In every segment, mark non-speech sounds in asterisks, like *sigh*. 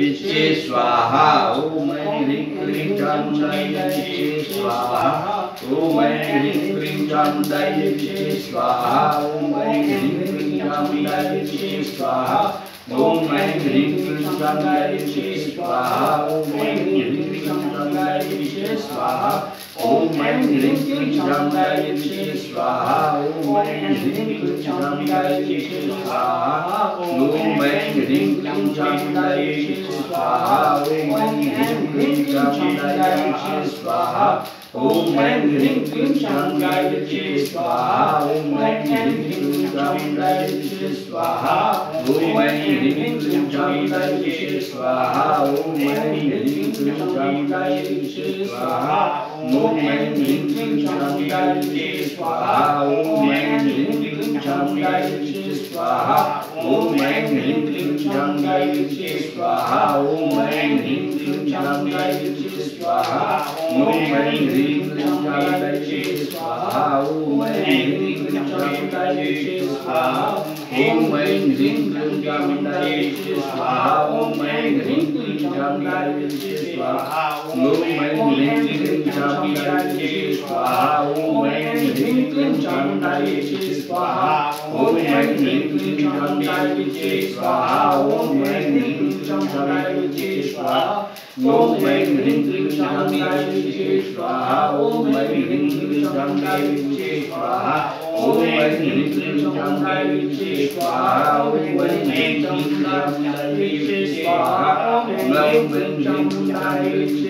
विचे स्वाहा ओम ह्रीं क्लीं चामुण्डायै स्वाहा ओम ह्रीं क्लीं चामुण्डायै स्वाहा ओम ह्रीं क्लीं चामुण्डायै विचे स्वाहा ओम ह्रीं क्लीं स्वाहा ओम ह्रीं क्लीं स्वाहा ओम ऐं ह्रीं क्लीं स्वाहा ओम ऐं ह्रीं क्लीं चामुण्डायै स्वाहा ओम ऐं ह्रीं क्लीं स्वाहा ओम ऐं ह्रीं क्लीं विचे स्वाहा ओम ऐं ह्रीं क्लीं स्वाहा ओम ऐं ह्रीं क्लीं स्वाहा ओम ऐं ह्रीं क्लीं स्वाहा ओम ऐं ह्रीं क्लीं विचे स्वाहा Om Mani Hum Hum विचे स्वाहा ओम ऐं ह्रीं क्लीं चामुण्डायै विचे स्वाहा ओम ऐं ह्रीं क्लीं चामुण्डायै विचे स्वाहा ओम ऐं ह्रीं क्लीं चामुण्डायै विचे स्वाहा ओम ऐं ह्रीं क्लीं चामुण्डायै विचे स्वाहा ओम ऐं ह्रीं क्लीं चामुण्डायै विचे स्वाहा ओम ऐं ह्रीं क्लीं चामुण्डायै विचे स्वाहा ओम ऐं ह्रीं क्लीं चामुण्डायै विचे स्वाहा ओम ऐं ह्रीं क्लीं चामुण्डायै विचे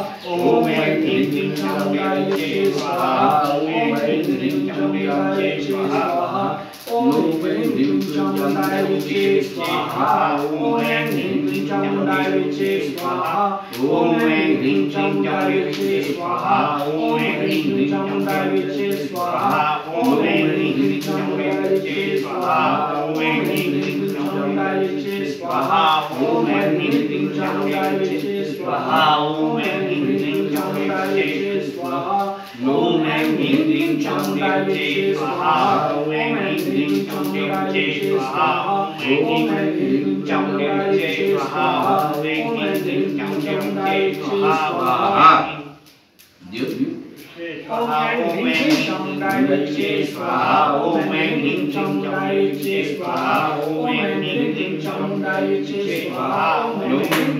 ओम ऐं ह्रीं क्लीं चामुण्डायै विचे स्वाहा ओम ऐं ह्रीं चामुण्डायै विचे स्वाहा ओम ऐं ह्रीं चामुण्डायै विचे स्वाहा ओम ऐं ह्रीं क्लीं चामुण्डायै विचे स्वाहा ओम ऐं ह्रीं चामुण्डायै विचे स्वाहा ओम ऐं ह्रीं क्लीं चामुण्डायै विचे स्वाहा ओम ऐं ह्रीं क्लीं चामुण्डायै विचे स्वाहा ओम ऐं ह्रीं क्लीं चामुण्डायै विचे स्वाहा ओम ऐं ह्रीं स्वाहा स्वाहा ओम ऐं ह्रीं क्लीं चामुण्डायै विचे स्वाहा ओम ऐं ह्रीं क्लीं चामुण्डायै विचे स्वाहा ओम Dieu. Om ह्रीं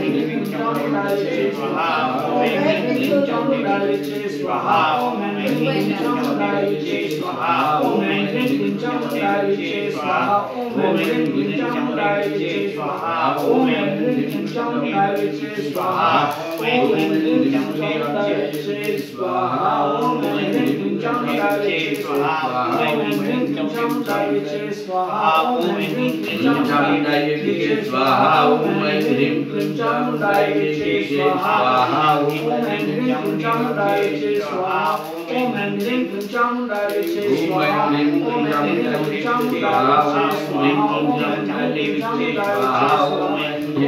ह्रीं क्लीं चामुण्डायै विचे स्वाहा ओम ऐं ह्रीं क्लीं चामुण्डायै विचे स्वाहा ओम ऐं ह्रीं क्लीं चामुण्डायै विचे स्वाहा ओम ऐं ह्रीं क्लीं चामुण्डायै विचे स्वाहा ओम ऐं ह्रीं क्लीं चामुण्डायै विचे स्वाहा ओम ऐं ह्रीं क्लीं चामुण्डायै विचे स्वाहा ओम ऐं ह्रीं क्लीं चामुण्डायै विचे स्वाहा ओम ऐं ह्रीं क्लीं चामुण्डायै विचे स्वाहा ओम ऐं ह्रीं क्लीं चामुण्डायै विचे स्वाहा ओम ऐं ह्रीं क्लीं चामुण्डायै विचे स्वाहा ओम ऐं ह्रीं क्लीं चामुण्डायै विचे स्वाहा ओम ऐं ह्रीं क्लीं चामुण्डायै विचे स्वाहा ओम ऐं ह्रीं क्लीं चामुण्डायै विचे स्वाहा ओम ऐं ह्रीं क्लीं चामुण्डायै विचे स्वाहा ओम ऐं ह्रीं क्लीं चामुण्डायै विचे स्वाहा ओम ऐं ह्रीं क्लीं चामुण्डायै विचे स्वाहा ओम ऐं ह्रीं क्लीं चामुण्डायै विचे स्वाहा ओम ऐं ह्रीं क्लीं चामुण्डायै विचे स्वाहा ओम ऐं ह्रीं क्लीं चामुण्डायै विचे स्वाहा ओम ऐं ह्रीं क्लीं चामुण्डायै विचे chi chi swaha Om hành linh cùng trong đại chi swaha Om hành linh cùng trong đại chi swaha Om hành linh cùng trong đại chi swaha Om hành linh cùng trong đại chi swaha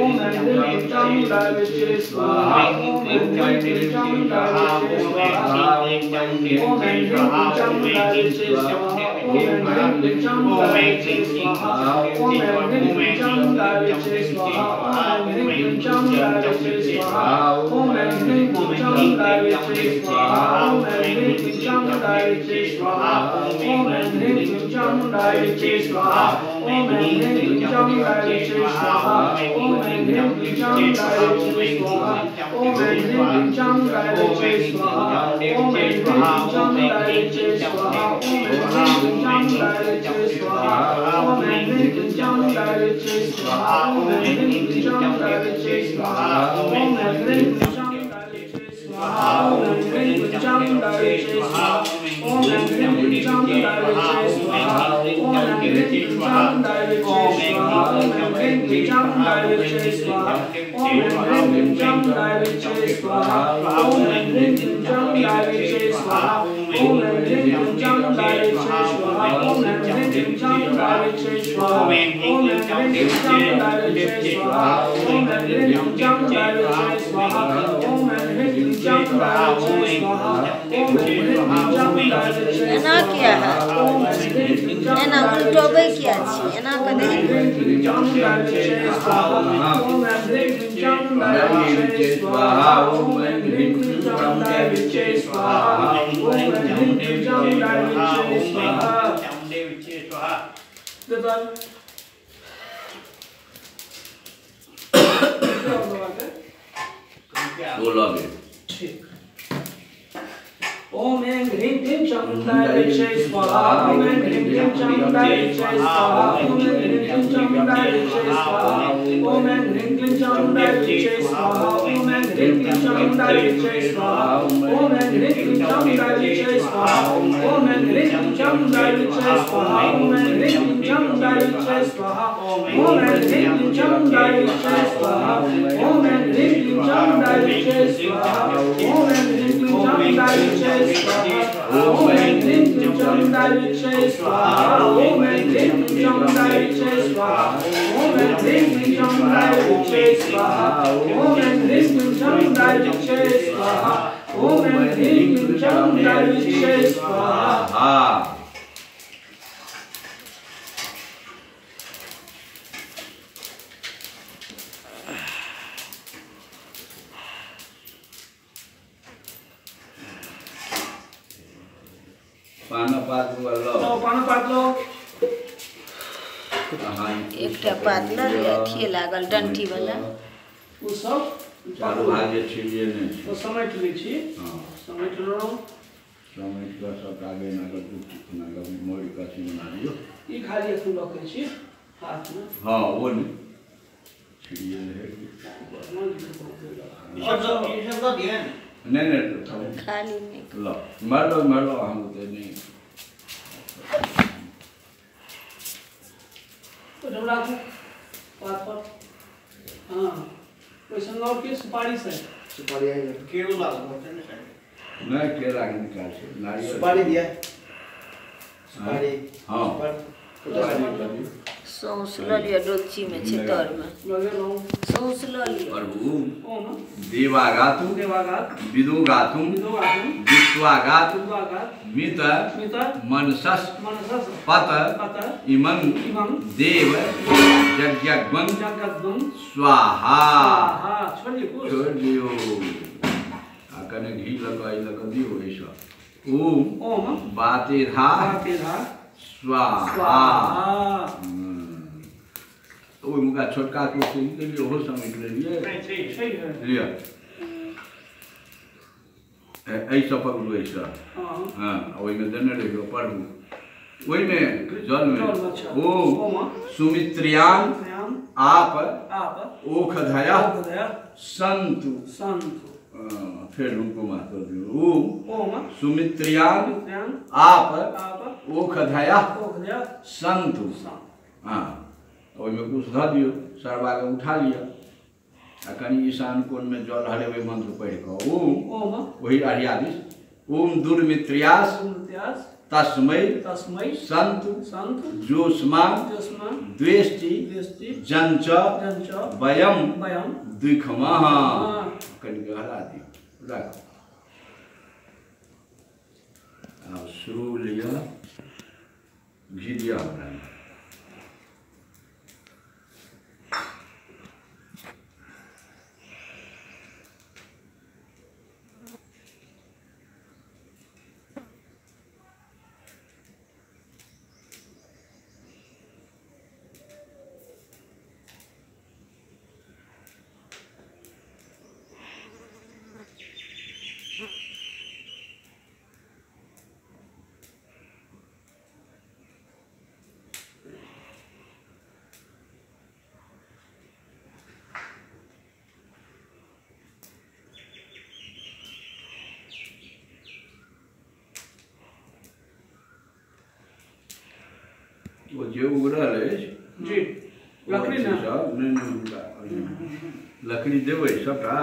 Om hành linh cùng trong đại chi swaha Om hành linh cùng trong đại chi swaha Om hành linh cùng trong đại chi swaha Om Om Om Om Om Lim Jam Dai Chi Swaha Om Lim Jam Dai Chi एना किया है एना उल्टोबै किया छी एना कऽ दे स्वाहा बाद बोला ओम ऐं ह्रीं क्लीं चामुण्डाय वैष्णवाय स्वाहा ओम ऐं ह्रीं Om Rim Om Dari Cheswaha Om Lim Chang Dai वाला डंठी वाला। वो सब चारू भाग जे छिए ने तो समेट लै छी हाँ। समेट लो समेट के हाँ। सब आगे नगर गुट नगर मोड़ का छी बना लियो ई खाली अपन लग के छी हाथ में। हाँ वो ने छिए है। और सब ये सब दे नहीं नहीं तो खाली। नहीं। लो मार लो मार लो हम तो दे नहीं तो जब लागू पास पर हाँ क्वेश्चन नंबर के सुपारी से सुपारी आई है। केला नहीं केला के निकाल से। नारियल। सुपारी दिया। हाँ। सुपारी। हाँ। सुपारी। सौंस लऽ लिअ डोलचीमे छै तरमे। सौंस लऽ लिअ। प्रभु देवागातु विदोगातु विश्वागातु मिता मनसस पत इमं इमं देव जग्यक्वं जग्यक्वं स्वाहा। छोड़ दियो आ घी लगाई लगा दियो ऐसा ओम ओम बातेरा बातेरा स्वाहा। तो वो मुका छोटका तो कोशी निकलि ओहो समेट लेलियै लिअ एहि सब पर उड़बैसँ हँ। ओहिमे देने लगे हो। पढ़ हूँ हाँ, वही में जल में ओ सुमित्रियाँ आप आप। ओ खधाया संतु। संतु। हाँ, फिर उनको महत्व दियो। ओ सुमित्रियाँ आप आप। ओ खधाया संतु। हाँ। ओहिमे कुछ धऽ दियौ सरबा के उठा लिअ। आ कनि ईशान कोण में जल हरेबै मंत्र पढ़ि कऽ ओम ओम। वही अढ़िया दिस ओम दुर्मित्र्यास तस्मै तस्मै संतु संत जोस्मान जस्मा द्वेष्टि दृष्टि जंच जंच वयम वयम द्विखमः हाँ। कनि हरा दियौ राख। आ शुरू लिअ घी दिअ हमरा। वो जे उगरल अछि जी लकड़ी ना। *laughs* सब नहि नहि हुनका लकड़ी देबै सबटा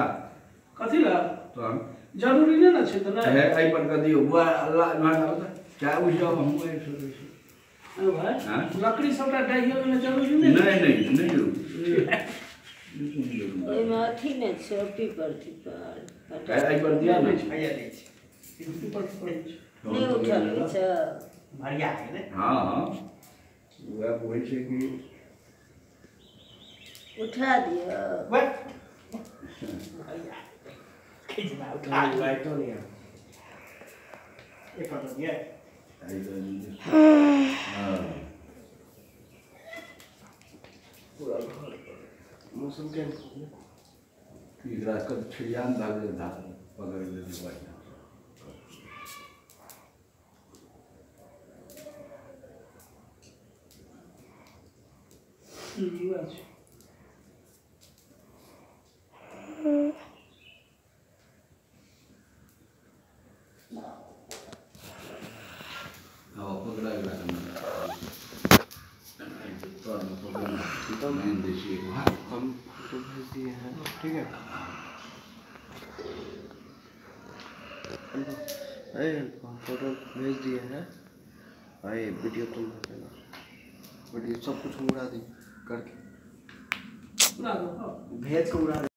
कथी ला तहन ज़रूरी नहीं ना छै तऽ है नहीं एहि पर कऽ दियौ बुआ अल्लाह चाहे ओ सब हम आबि सकै छी अरे भाई हाँ? लकड़ी सबटा डाइयो ज़रूरी नहीं नहि नहि नहि यौ ओहिमे अथी नहि छै पीपर तीपर एहि पर दिया ने? भैया दै छै नहि उठल छै भरिया है ने? हाँ हाँ। वएह होइ छै कि उठा दिअ बस भरिया खींच ना उठा लाइटो नहीं है ये फोटो दिया एहि पर हाँ पूरा घर मौसम के एकरा कद छिड़ियान धागे धाग पकड़ लेली दिए हैं ठीक है अरे फ़ोटो भेज दिए हैं। अरे वीडियो तुम देना। वीडियो सब कुछ उड़ा दी। करके। भेज को उड़ा